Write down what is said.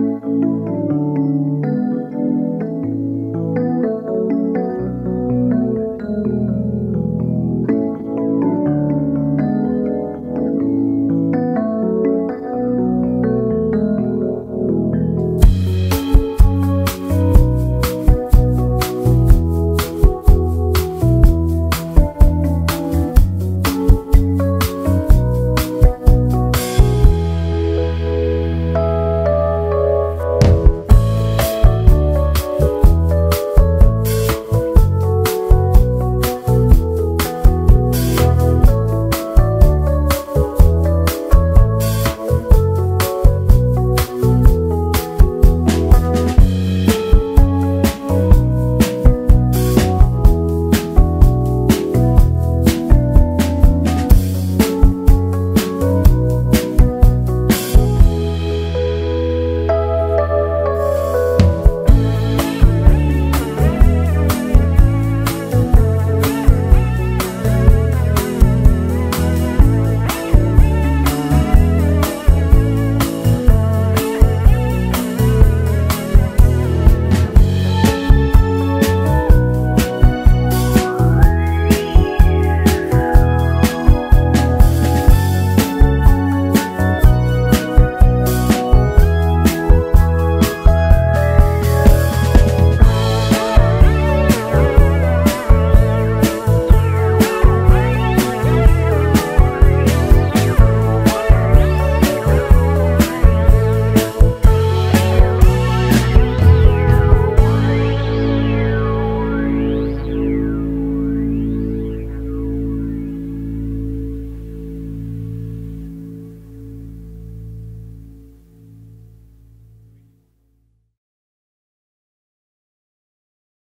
Música